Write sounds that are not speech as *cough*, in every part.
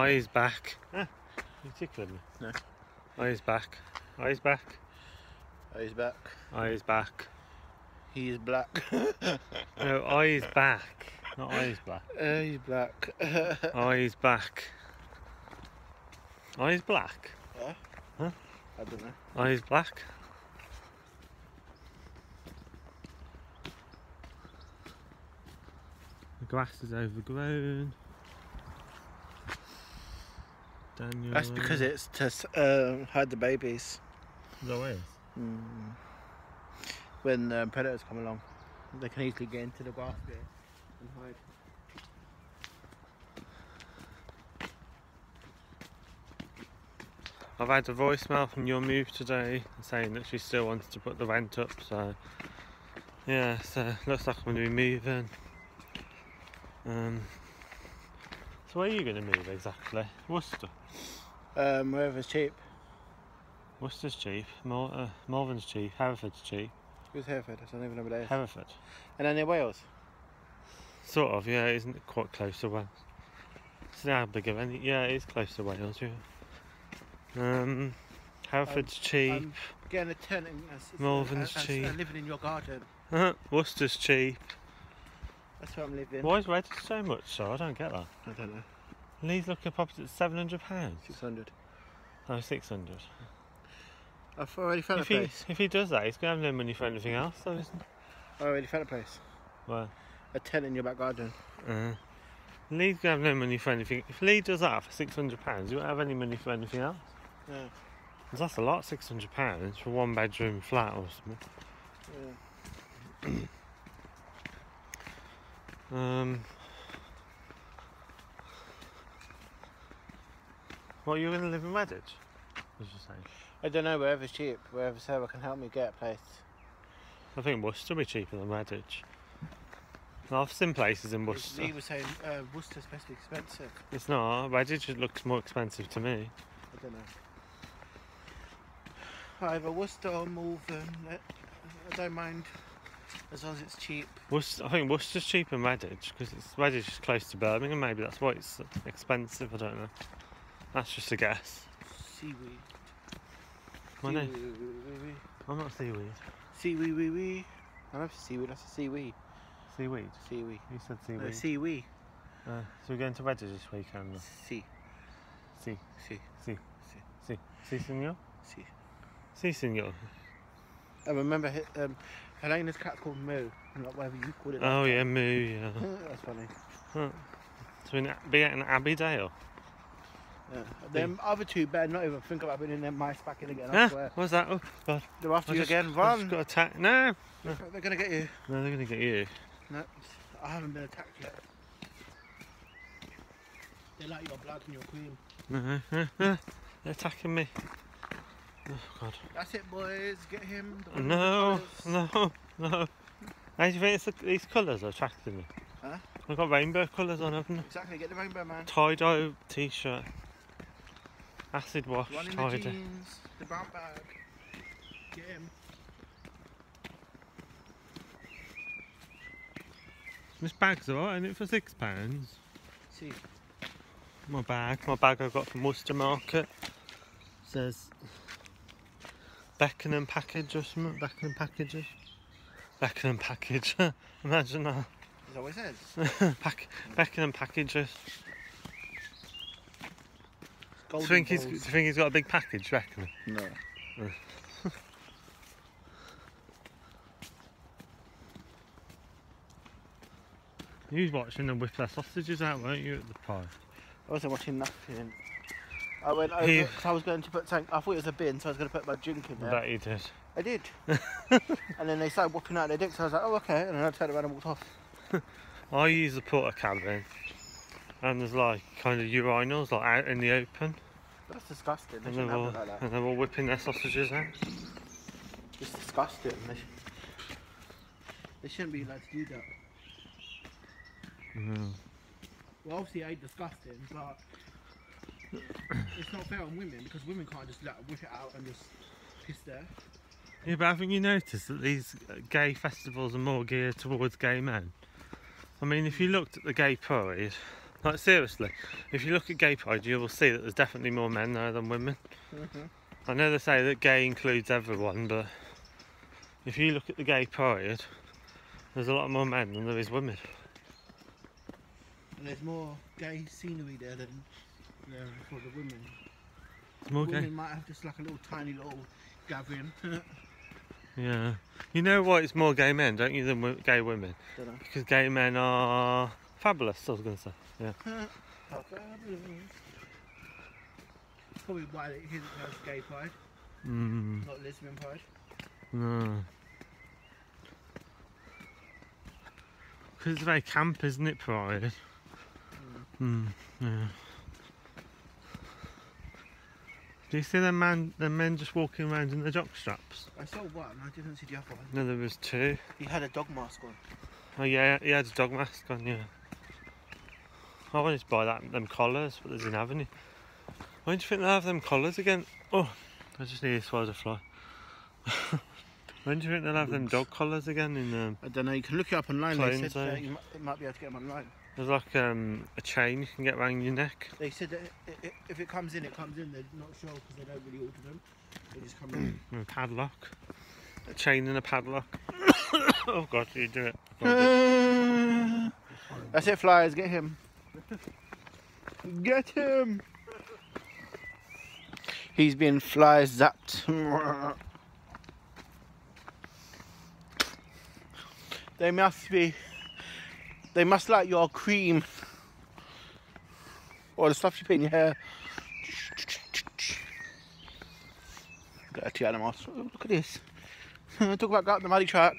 Eyes back. Ah, you tickling me. No. Eyes back. Eyes back. He's back. Eyes back. He is black. *laughs* No, eyes back. Not eyes *laughs* back. he's black. Eyes back. Eyes black. Yeah. Huh? I don't know. Eyes black. The grass is overgrown. Daniel. That's because it's to um, hide the babies No way. mm. when um, predators come along. They can easily get into the basket and hide. I've had a voicemail from your move today saying that she still wants to put the rent up, so yeah, so looks like I'm going to be moving. Um, so where are you going to move exactly? Worcester. Um, wherever's cheap. Worcester's cheap. Mor- uh, Malvern's cheap. Hereford's cheap. Who's Hereford? I don't even know where that is. Hereford. and then near Wales. Sort of, yeah, isn't it quite close to Wales? It's not big of any. Yeah, it is close to Wales, yeah. Um, Hereford's cheap. I'm getting a tent and s- s- Malvern's uh, uh, cheap. uh, living in your garden. Uh, Worcester's cheap. That's where I'm living. Why is Redditch so much so? I don't get that. I don't know. Lee's looking at property at seven hundred pounds. 600. Oh, six hundred. I've already found If a he place. if he does that, he's gonna have no money for anything else, though, isn't I already found a place. he? Well, A tent in your back garden. uh, Lee's gonna have no money for anything. If Lee does that for six hundred pounds, you won't have any money for anything else. Yeah. 'Cause that's a lot, six hundred pounds for one bedroom flat or something. yeah. *clears throat* Um, what you gonna live in Redditch? You saying? I don't know, wherever's cheap, wherever Sarah can help me get a place. I think Worcester will be cheaper than Redditch. I've seen places in Worcester. Lee was saying uh, Worcester's supposed to be expensive. It's not. Redditch looks more expensive to me. I don't know. Either Worcester or Malvern. I don't mind as long as it's cheap. Worcester, I think Worcester's cheaper than Redditch because it's Redditch is close to Birmingham. Maybe that's why it's expensive. I don't know. That's just a guess. Seaweed. My name. I'm not seaweed. Seaweed. Wee wee. I know it's seaweed. That's a seaweed. Seaweed. Seaweed. You said No, seaweed. seaweed. uh, so we're going to Redditch this weekend. then? Sea. See, Sea. see, see, see, senor, Sea. see, senor. I remember um, Helena's cat's called Moo, not whatever you called it. Oh yeah, moo. Yeah. *laughs* That's funny. So in be at an Abbeydale. Yeah. Them other two better not even think about putting their mice back in again. I Ah, swear. what's that? Oh God! They're after I you just- again. Run. got attacked. No, They're gonna get you. no, they're gonna get you. No, I haven't been attacked yet. They like your blood and your cream. No, no, no. They're attacking me. Oh God! That's it, boys. Get him. The the No, no, no. How do you think it's the, these colours are attracting me? Huh? I've got rainbow colours on, haven't I? Exactly. Get the rainbow man. Tie dye t-shirt, acid wash, One in tie dye. jeans. The brown bag. Get him. This bag's alright, isn't it, for six pounds? See. My bag, my bag I got from Worcester Market. Says Beckenham package or something. Beckenham packages. Beckenham package. *laughs* Imagine that. Is that what it says? *laughs* Pack, Beckenham packages. Do you, think he's, do you think he's got a big package, Beckenham? No. *laughs* You was watching them whip their sausages out, weren't you, at the pie? I wasn't watching nothing. I went over. He- 'cause I was going to put something. I thought it was a bin, so I was going to put my drink in there. bet you did. I did. *laughs* and then they started whooping out their dicks. So I was like, oh okay. And then I turned around and walked off. *laughs* I use the porta cabin, and there's like kind of urinals like out in the open, that's disgusting. They and they're have all it like that. and they're all whipping their sausages out. It's disgusting. They, sh- they shouldn't be allowed to do that. Mm. Well, obviously, I disgusting, but it's not fair on women because women can't just like whip it out and just piss there. Yeah, but haven't you noticed that these uh, gay festivals are more geared towards gay men? I mean, if you looked at the gay pride, Like seriously, if you look at gay pride, you will see that there's definitely more men there than women. I know they say that gay includes everyone, but if you look at the gay pride, there's a lot more men than there is women. And there's more gay scenery there than there for the women. It's more women gay. might have just like a little tiny little gathering. *laughs* Yeah. You know why it's more gay men, don't you, than wo- gay women? Dunno. Because gay men are fabulous. I was going to say. Yeah. *laughs* Probably why it isn't as gay pride, Mm, not lesbian pride. no. Because it's very camp, isn't it, Pride? Mm, yeah. Do you see the man, the men just walking around in the jock straps? I saw one, I didn't see the other one. No, there was two. He had a dog mask on. Oh yeah, he had a dog mask on. Yeah. I wanted to buy that them collars, but there's in Avenue. When do you think they'll have them collars again? Oh, I just need to swallow a fly. *laughs* when do you think they'll have them dog collars again? In um, I don't know, you can look it up online. They said that zone. you might, you might be able to get them online. There's like um, a chain you can get around your neck. They said that if it comes in, it comes in. They're not sure because they don't really order them. They just come in. *coughs* A padlock. A chain and a padlock. *coughs* oh god, you do it. Go on, do it. That's it, flyers. Get him. Get him. He's been fly zapped. they must be. They must like your cream. Or the stuff you put in your hair. Dirty animals. Look at this. *laughs* Talk about going up the muddy track.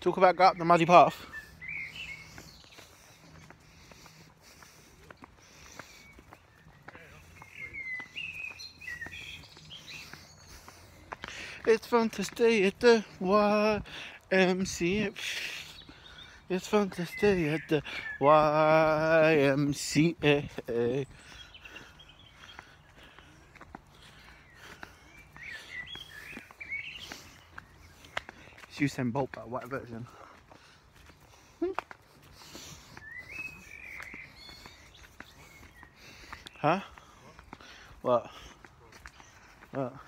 Talk about going up the muddy path. Fun to stay at the YMCA. It's fun to stay at the YMCA. It's Usain Bolt, but white version. Huh? What? What?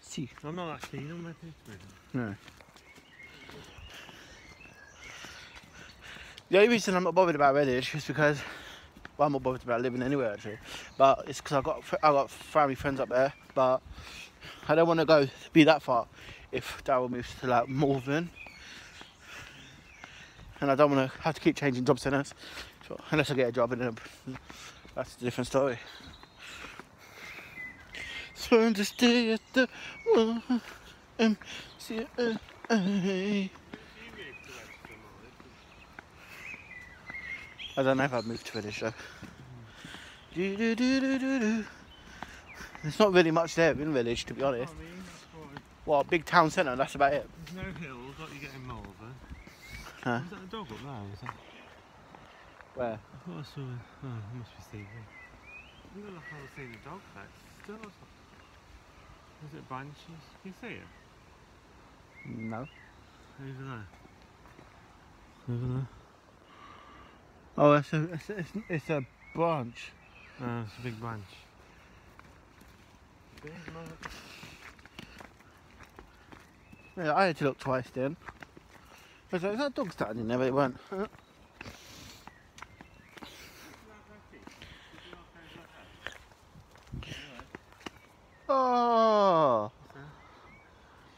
See. I'm not that keen on my picture. No. The only reason I'm not bothered about Redditch is because, well, I'm not bothered about living anywhere actually, but it's because I got fr- I got family friends up there, but I don't want to go be that far if Daryl moves to like Malvern, and I don't want to have to keep changing job centres, so, unless I get a job in a, that's a different story. So to stay at the YMCA. I don't know if I've moved to Village though. Do, do, do, do, do, do. There's not really much there in Village to be honest. Well, big town centre, that's about it. There's no hills like you get in Malvern. Huh? Is that a dog up there? That... Where? I thought I saw it. Oh, it must be Stephen. It doesn't look like I've seen a dog there. It still. Is it branches? Can you see it? No. Over there. Over there. Oh, it's a, it's, it's, it's a branch. Oh, it's a big branch. Yeah, I had to look twice then. I was like, is that dog standing there? But it weren't. Oh!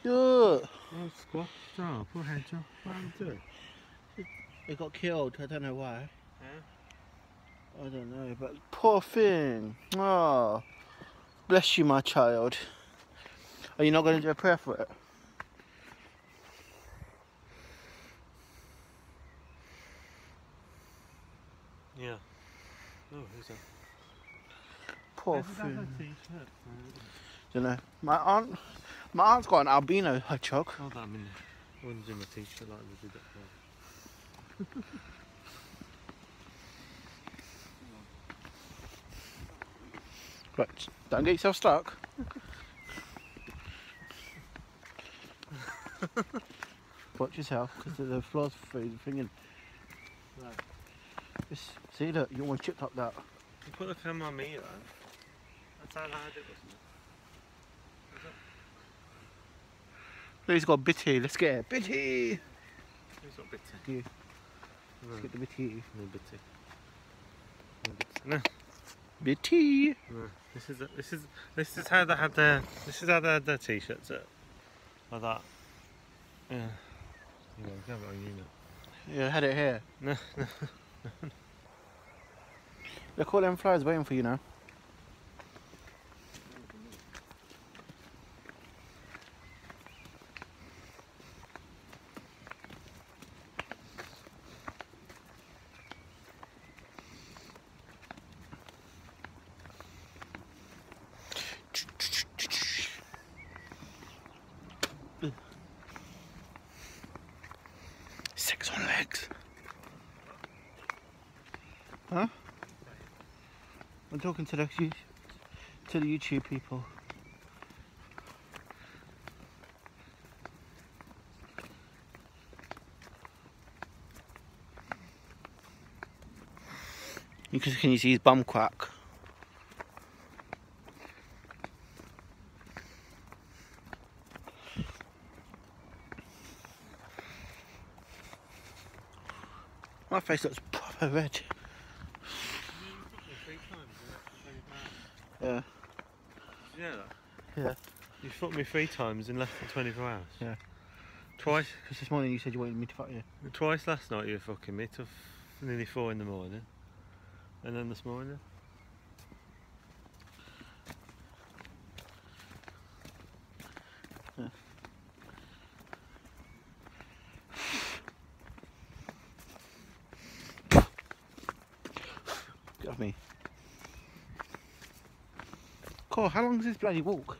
Look! Oh, squashed up. Poor head up. What happened to it? It got killed. I don't know why. Yeah. I don't know, but poor thing. Oh, bless you, my child. Are you not going to do a prayer for it? Yeah. Oh, who's that? Poor thing. Don't know. My aunt, my aunt's got an albino hedgehog. Hold on a minute. I want to do my t-shirt like they did. Right, don't get yourself stuck. Watch yourself, because the, the floor's free, thinking. Right. Just see that you want chipped up that. You put the camera on me, though. That's how hard it was. He's got bitty. Let's get it. Bitty. It's not bitter. You. No, Let's get the bitty. no bitter. No bitter. No. Bitty. No, this is this is this is how they had their this is how they had their t-shirts at like that. Yeah. You know, you have it on you now. Yeah, I had it here. No, no. Look, all them flies waiting for you now. Six on legs. Huh? I'm talking to the to the YouTube people. You can, you see his bum crack? My face looks proper red. Yeah. Yeah. Yeah. You fucked me three times in less than 24 hours. Yeah. Twice, Because this morning you said you wanted me to fuck you. twice last night you were fucking me till nearly four in the morning, and then this morning. Get off me. Cool, how long is this bloody walk?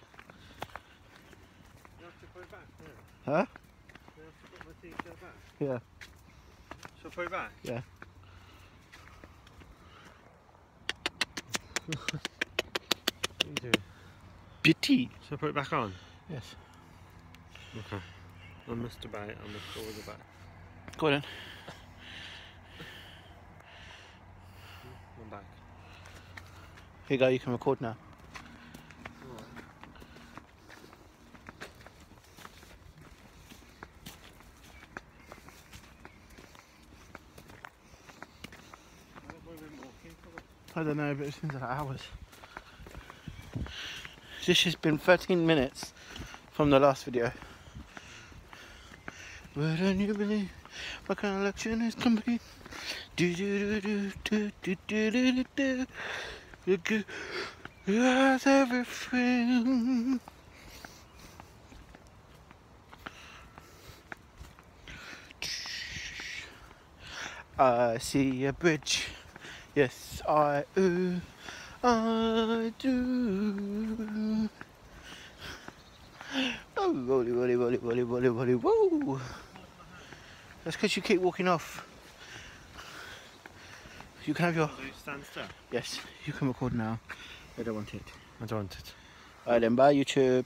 You have to put it back. Huh? You have to put my t-shirt back. Yeah. I put it back? Yeah. What are you doing? Bitty. I put it back on? Yes. Okay. I must obey it. I must go with the back. Go on then. I'm back. Here you go, you can record now. I don't know, but it seems like hours. This has been 13 minutes from the last video. Wouldn't you believe my collection is complete? Do do do do do do do do do. Do. Have everything. I see a bridge. Yes, I do. I do. Oh, rolly, rolly, rolly, rolly, rolly, rolly, whoa. That's because you keep walking off. You can have your. Stand still? Yes, you can record now. I don't want it. I don't want it. Alright then, bye YouTube.